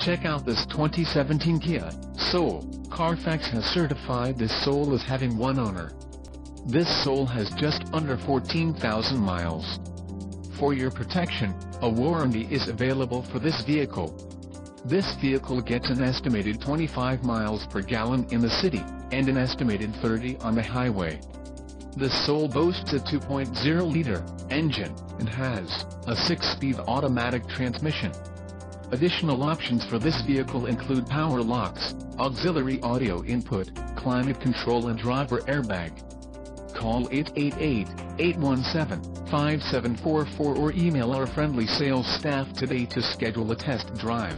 Check out this 2017 Kia Soul. Carfax has certified this Soul as having one owner. This Soul has just under 14,000 miles. For your protection, a warranty is available for this vehicle. This vehicle gets an estimated 25 miles per gallon in the city, and an estimated 30 on the highway. The Soul boasts a 2.0-liter engine, and has a 6-speed automatic transmission. Additional options for this vehicle include power locks, auxiliary audio input, climate control and driver airbag. Call 888-817-5744 or email our friendly sales staff today to schedule a test drive.